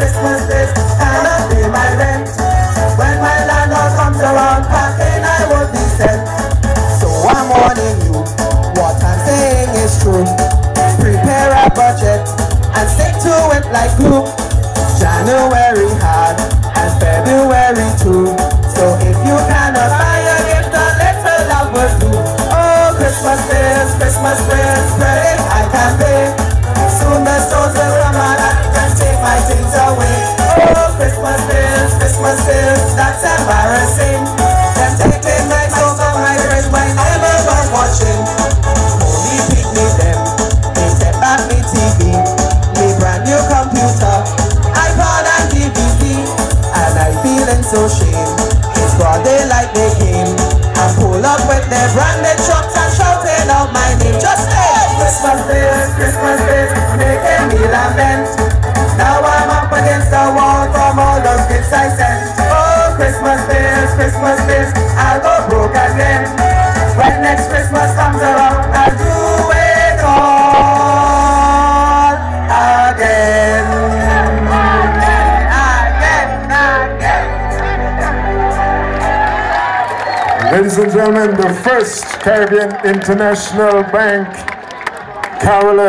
Christmas days, and I pay my rent. When my landlord comes around packing, I won't be sent. So I'm warning you, what I'm saying is true. Prepare a budget and stick to it like glue. January hard and February too. So if you cannot buy a gift, a little love will do. Oh, Christmas days, Christmas days, pray I can pay. So shame. It's broad daylight they came, and pull up with their branded trucks and shouting out my name. Just say Christmas bills, Christmas bills, Ladies and gentlemen, the first Caribbean International Bank carolers